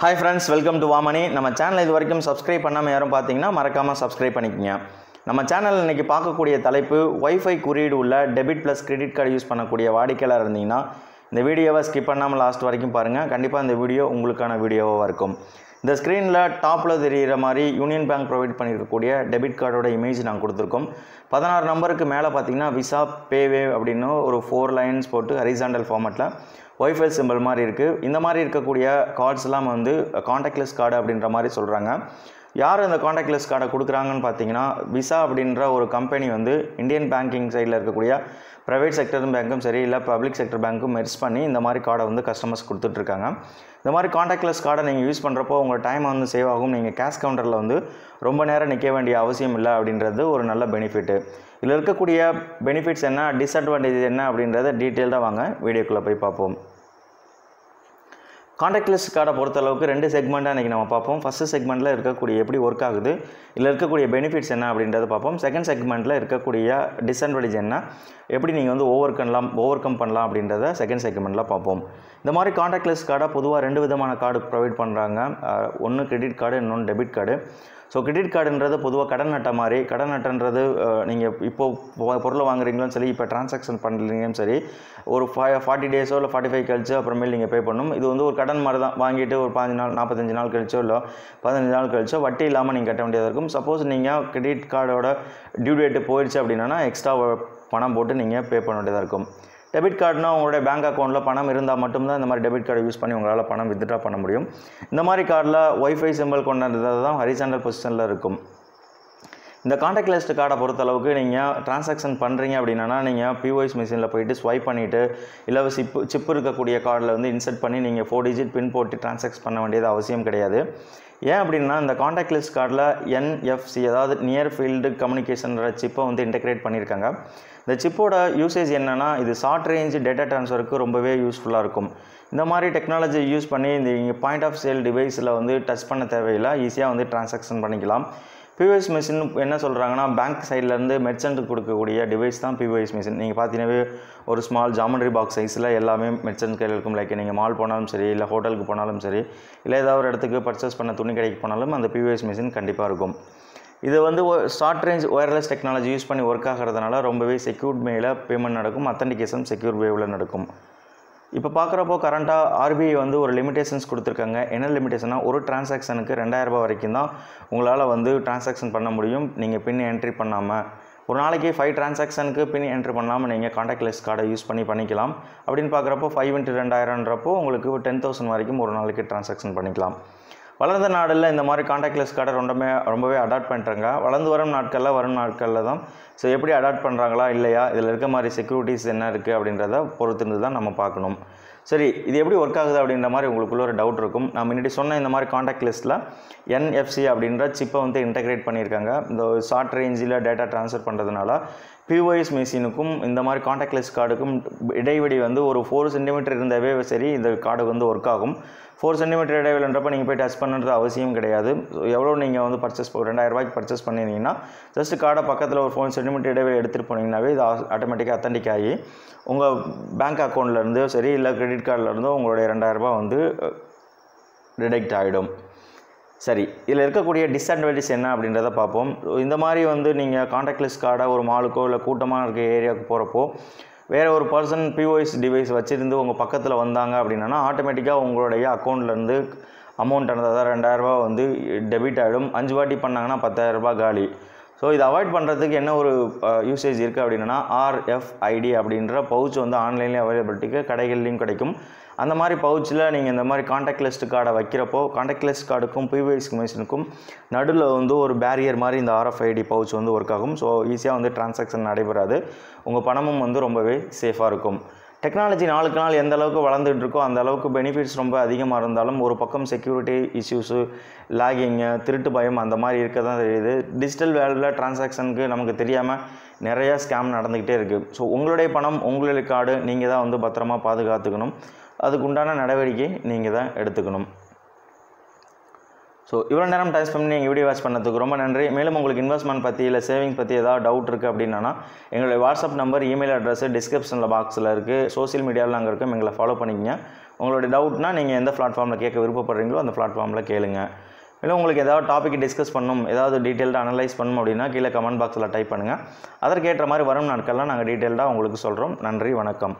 Hi friends welcome to Vamani நம்ம channel இது வரைக்கும் சப்ஸ்கிரைப் பண்ணாமல் யாரும் பார்த்தீங்கன்னா மறக்காமல் சப்ஸ்கிரைப் பண்ணிக்கங்க. நம்ம சேனல் இன்றைக்கி பார்க்கக்கூடிய தலைப்பு ஒய்ஃபை குறியீடு உள்ள debit plus credit card use பண்ணக்கூடிய வாடிக்கையாளர் இருந்தீங்கன்னா இந்த வீடியோவை ஸ்கிப் பண்ணாமல் லாஸ்ட் வரைக்கும் பாருங்கள் கண்டிப்பாக இந்த வீடியோ உங்களுக்கான வீடியோவாக இருக்கும். இந்த ஸ்க்ரீனில் டாப்பில் தெரிகிற மாதிரி யூனியன் பேங்க் ப்ரொவைட் பண்ணியிருக்கக்கூடிய டெபிட் கார்டோட இமேஜ் நாங்கள் கொடுத்துருக்கோம். பதினாறு நம்பருக்கு மேலே பார்த்தீங்கன்னா விசா பேவே அப்படின்னு ஒரு ஃபோர் லைன்ஸ் போட்டு ஹரிசாண்டல் ஃபார்மெட்டில் ஒய்ஃபை சிம்பிள் மாதிரி இருக்குது இந்த மாதிரி இருக்கக்கூடிய கார்ட்ஸ்லாம் வந்து காண்டாக்ட்லெஸ் கார்டு அப்படின்ற மாதிரி சொல்கிறாங்க யார் இந்த காண்டாக்ட்லெஸ் கார்டை கொடுக்குறாங்கன்னு பார்த்தீங்கன்னா விசா அப்படின்ற ஒரு கம்பெனி வந்து இந்தியன் பேங்கிங் சைடில் இருக்கக்கூடிய ப்ரைவேட் செக்டர் பேங்க்கும் சரி இல்லை பப்ளிக் செக்டர் பேங்க்கும் மெர்ஸ் பண்ணி இந்த மாதிரி கார்டை வந்து கஸ்டமர்ஸ் கொடுத்துட்ருக்காங்க இந்த மாதிரி காண்டாக்ட்லெஸ் கார்டை நீங்கள் யூஸ் பண்ணுறப்போ உங்கள் டைம் வந்து சேவ் ஆகும். நீங்கள் கேஷ் கவுண்டரில் வந்து ரொம்ப நேரம் நிற்க வேண்டிய அவசியம் இல்லை அப்படின்றது ஒரு நல்ல பெனிஃபிட்டு இதில் இருக்கக்கூடிய பெனிஃபிட்ஸ் என்ன டிஸ்அட்வான்டேஜ் என்ன அப்படின்றத டீட்டெயில்டாக வாங்க வீடியோக்குள்ளே போய் பார்ப்போம். காண்டாக்ட்லெஸ் கார்டை பொறுத்தளவுக்கு ரெண்டு செக்மெண்ட்டாக இன்றைக்கி நம்ம பார்ப்போம். ஃபஸ்ட்டு செக்மெண்ட்டில் இருக்கக்கூடிய எப்படி ஒர்க் ஆகுது இல்லை இருக்கக்கூடிய பெனிஃபிட்ஸ் என்ன அப்படின்றத பார்ப்போம். செகண்ட் செக்மெண்ட்டில் இருக்கக்கூடிய டிஸ்அட்வான்டேஜ் என்ன எப்படி நீங்கள் வந்து ஓவர் பண்ணலாம் ஓவர் கம் பண்ணலாம் அப்படின்றத செகண்ட் செக்மெண்ட்டில் பார்ப்போம். இந்த மாதிரி காண்டாக்ட்லெஸ் கார்டை பொதுவாக ரெண்டு விதமான கார்டு ப்ரொவைட் பண்ணுறாங்க ஒன்று கிரெடிட் கார்டு இன்னொன்று டெபிட் கார்டு ஸோ கிரெடிட் கார்டுன்றது பொதுவாக கடன் அட்டை மாதிரி கடன் அட்டைன்றது நீங்கள் இப்போது பொருளை வாங்குறீங்களும் சரி இப்போ டிரான்சாக்ஷன் பண்ணுறீங்களும் சரி ஒரு ஃபை ஃபார்ட்டி டேஸோ இல்லை ஃபார்ட்டி ஃபைவ் கழிச்சு அப்புறமேல் நீங்கள் பே பண்ணணும் இது வந்து ஒரு கடன் மாதிரி தான். வாங்கிட்டு ஒரு பாஞ்சு நாள் நாற்பத்தஞ்சு நாள் கழிச்சோ இல்லை பதினஞ்சு நாள் கழிச்சோ வட்டி இல்லாமல் நீங்கள் கட்ட வேண்டியதாக இருக்கும். சப்போஸ் நீங்கள் கிரெடிட் கார்டோட டியூ டேட்டு போயிடுச்சு அப்படின்னா எக்ஸ்ட்ரா பணம் போட்டு நீங்கள் பே பண்ண வேண்டியதாக இருக்கும். டெபிட் கார்டுனா உங்களுடைய பேங்க் அக்கௌண்ட்டில் பணம் இருந்தால் மட்டும்தான் இந்த மாதிரி டெபிட் கார்டு யூஸ் பண்ணி உங்களால் பணம் வித்ட்ரா பண்ண முடியும். இந்த மாதிரி கார்டில் ஒய்ஃபை சிம்பிள் கொண்டது தான் ஹரிசாண்டல் பொசிஷனில் இருக்கும். இந்த காண்டாக்ட் லிஸ்ட் கார்டை பொறுத்தளவுக்கு நீங்கள் டிரான்சாக்ஷன் பண்ணுறீங்க அப்படின்னா நீங்கள் பிஓஎஸ் மிஷினில் போயிட்டு ஸ்வைப் பண்ணிவிட்டு இல்லை சிப்பு சிப்பு இருக்கக்கூடிய கார்டில் வந்து இன்சர்ட் பண்ணி நீங்கள் ஃபோர் டிஜிட் பின் போட்டு டிரான்சாக்ஷன் பண்ண வேண்டியது அவசியம் கிடையாது. ஏன் அப்படின்னா இந்த காண்டாக்ட் லிஸ்ட் கார்டில் என்எஃப்சி அதாவது நியர் ஃபீல்டு கம்யூனிகேஷன்ற சிப்பை வந்து இன்டெகிரேட் பண்ணியிருக்காங்க. இந்த சிப்போட யூசேஜ் என்னென்னா இது ஷார்ட் ரேஞ்ச் டேட்டா ட்ரான்ஸ்ஃபருக்கு ரொம்பவே யூஸ்ஃபுல்லாக இருக்கும். இந்த மாதிரி டெக்னாலஜி யூஸ் பண்ணி இந்த பாயிண்ட் ஆஃப் சேல் டிவைஸில் வந்து டச் பண்ண தேவையில்லை. ஈஸியாக வந்து டிரான்சாக்ஷன் பண்ணிக்கலாம். பிஓஎஸ் மிஷின் என்ன சொல்கிறாங்கன்னா பேங்க் சைட்லேருந்து மெர்ச்சன்ட்டுக்கு கொடுக்கக்கூடிய டிவைஸ் தான் பிஓஎஸ் மிஷின் நீங்கள் பார்த்தீங்கன்னாவே ஒரு ஸ்மால் ஜாமெண்ட்ரி பாக்ஸ் சைஸில் எல்லாமே மெர்ச்சன்ட் கையில் இருக்கும். லைக் நீங்கள் மால் போனாலும் சரி இல்லை ஹோட்டலுக்கு போனாலும் சரி இல்லை ஏதாவது ஒரு இடத்துக்கு பர்ச்சேஸ் பண்ண துணி கடைக்கு போனாலும் அந்த பிஓஎஸ் மிஷின் கண்டிப்பாக இருக்கும். இது வந்து short range wireless technology use பண்ணி ஒர்க் ஆகிறதுனால ரொம்பவே செக்யூர்ட் மேல பேமெண்ட் நடக்கும். அத்தன்டிகேஷன் செக்யூர் வேவில் நடக்கும். இப்போ பார்க்குறப்போ கரண்ட்டாக ஆர்பிஐ வந்து ஒரு லிமிடேஷன்ஸ் கொடுத்துருக்காங்க. என்ன லிமிடேஷன்னா ஒரு டிரான்சாக்ஷனுக்கு ரெண்டாயிரரூபா வரைக்கும் தான் உங்களால் வந்து டிரான்சாக்ஷன் பண்ண முடியும். நீங்கள் பின் என்ட்ரி பண்ணாமல் ஒரு நாளைக்கு ஃபைவ் டிரான்சாக்ஷனுக்கு பின் என்ட்ரி பண்ணாமல் நீங்கள் காண்டாக்ட்லெஸ் கார்டை யூஸ் பண்ணி பண்ணிக்கலாம். அப்படின்னு பார்க்குறப்போ ஃபைவ் இன்ட்டு ரெண்டாயிரம்ன்றப்போ உங்களுக்கு டென் தௌசண்ட் வரைக்கும் ஒரு நாளைக்கு டிரான்சாக்ஷன் பண்ணிக்கலாம். வளர்ந்த நாடில் இந்த மாதிரி காண்டாக்ட்லெஸ் கடை ரொம்பவே ரொம்பவே அடாப்ட் பண்ணுறாங்க வளர்ந்து வரும் நாட்களில் வரும் நாட்களில் தான். ஸோ எப்படி அடாப்ட் பண்ணுறாங்களா இல்லையா? இதில் இருக்க மாதிரி செக்யூரிட்டிஸ் என்ன இருக்குது அப்படின்றத பொறுத்திருந்து தான் நம்ம பார்க்கணும். சரி இது எப்படி ஒர்க் ஆகுது அப்படின்ற மாதிரி உங்களுக்குள்ள ஒரு டவுட் இருக்கும். நான் முன்னாடி சொன்ன இந்த மாதிரி காண்டாக்ட் லிஸ்ட்டில் என்எஃப்சி அப்படின்ற சிப்பை வந்து இன்டகிரேட் பண்ணியிருக்காங்க. இந்த ஷார்ட் ரேஞ்சில் டேட்டா ட்ரான்ஸ்ஃபர் பண்ணுறதுனால பிஓஎஸ் மிஷினுக்கும் இந்த மாதிரி காண்டாக்ட்லெஸ் கார்டுக்கும் இடைவெளி வந்து ஒரு ஃபோர் சென்டிமீட்டர் இருந்தாவே சரி இந்த கார்டு வந்து ஒர்க் ஆகும். ஃபோர் சென்டிமீட்டர் இடைவெளின்றப்ப நீங்கள் போய் டச் பண்ணுறது அவசியம் கிடையாது. எவ்வளோ நீங்கள் வந்து பர்ச்சேஸ் ரெண்டாயிரம் ரூபாய்க்கு பர்ச்சேஸ் பண்ணியிருந்தீங்கன்னா ஜஸ்ட் கார்டை பக்கத்தில் ஒரு ஃபோர் சென்டிமீட்டர் இடைவெளி எடுத்துகிட்டு போனீங்கன்னாவே இது ஆட்டோமேட்டிக்காக அத்தன்டிக் ஆகி உங்கள் பேங்க் அக்கௌண்ட்லேருந்தோ சரி இல்லை கிரெடிட் கார்டிலேருந்தோ உங்களுடைய ரெண்டாயிரரூபா வந்து டிடெக்ட் ஆகிடும் சரி இதில் இருக்கக்கூடிய டிஸ்அட்வான்டேஜ் என்ன அப்படின்றத பார்ப்போம். இந்த மாதிரி வந்து நீங்கள் காண்டாக்ட்லெஸ் கார்டை ஒரு மாலுக்கோ இல்லை கூட்டமாக இருக்க ஏரியாவுக்கு போகிறப்போ வேறு ஒரு பர்சன் பிஓஎஸ் டிவைஸ் வச்சுருந்து உங்கள் பக்கத்தில் வந்தாங்க அப்படின்னா ஆட்டோமேட்டிக்காக உங்களுடைய அக்கௌண்ட்லேருந்து அமௌண்ட் அதாவது ரெண்டாயிரரூபா வந்து டெபிட் ஆகிடும் அஞ்சு வாட்டி பண்ணாங்கன்னா பத்தாயிரரூபா காலி. ஸோ இதை அவாய்ட் பண்ணுறதுக்கு என்ன ஒரு யூசேஜ் இருக்குது அப்படின்னா ஆர்எஃப்ஐடி அப்படின்ற பவுச் வந்து ஆன்லைன்லேயும் அவைலபிலிட்டிக்கு கடைகள்லேயும் கிடைக்கும். அந்த மாதிரி பவுச்சில் நீங்கள் இந்த மாதிரி காண்டாக்ட் லிஸ்ட் கார்டை வைக்கிறப்போ காண்டாக்ட் லிஸ்ட் கார்டுக்கும் பிவிஎஸ் கமிஷனுக்கும் நடுவில் வந்து ஒரு பேரியர் மாதிரி இந்த ஆர்எஃப்ஐடி பவுச் வந்து ஒர்க் ஆகும். ஸோ ஈஸியாக வந்து டிரான்சாக்ஷன் நடைபெறாது. உங்கள் பணமும் வந்து ரொம்பவே சேஃபாக இருக்கும். டெக்னாலஜி நாளுக்கு நாள் எந்த அளவுக்கு வளர்ந்துட்டு இருக்கோ அந்த அளவுக்கு பெனிஃபிட்ஸ் ரொம்ப அதிகமாக இருந்தாலும் ஒரு பக்கம் செக்யூரிட்டி இஷ்யூஸு லாகிங்கு திருட்டு பயம் அந்த மாதிரி இருக்க தான் தெரியுது டிஜிட்டல் வேல்யூவில் டிரான்சாக்ஷனுக்கு நமக்கு தெரியாமல் நிறையா ஸ்கேம் நடந்துக்கிட்டே இருக்குது ஸோ உங்களுடைய பணம் உங்களுடைய கார்டு நீங்கள் தான் வந்து பத்திரமா பாதுகாத்துக்கணும். அதுக்கு உண்டான நடவடிக்கை நீங்கள் தான் எடுத்துக்கணும். ஸோ இவ்வளோ நேரம் டைம் பண்ணி நீங்கள் வீடியோ வாட்ச் பண்ணதுக்கு ரொம்ப நன்றி. மேலும் உங்களுக்கு இன்வெஸ்ட்மெண்ட் பற்றி இல்லை சேவிங்ஸ் பற்றி ஏதாவது டவுட் இருக்குது அப்படின்னா எங்களுடைய வாட்ஸ்அப் நம்பர் இமெயில் அட்ரஸ் டிஸ்கிரிப்ஷனில் பாக்ஸில் இருக்குது சோசியல் மீடியாவில் நாங்கள் இருக்கோம் எங்களை ஃபாலோ பண்ணிக்கங்க. உங்களுடைய டவுட்னா நீங்கள் எந்த பிளாட்ஃபார்மில் கேட்க விருப்பப்படுறீங்களோ அந்த பிளாட்ஃபார்மில் கேளுங்க. இல்லை உங்களுக்கு ஏதாவது டாபிக் டிஸ்கஸ் பண்ணணும் ஏதாவது டீட்டெயில்டாக அனலைஸ் பண்ணணும் அப்படின்னா கீழே கமெண்ட் பாக்ஸில் டைப் பண்ணுங்கள் அதற்கேற்ற மாதிரி வரும் நாட்கள்லாம் நாங்கள் டீட்டெயில்டாக உங்களுக்கு சொல்கிறோம் நன்றி வணக்கம்.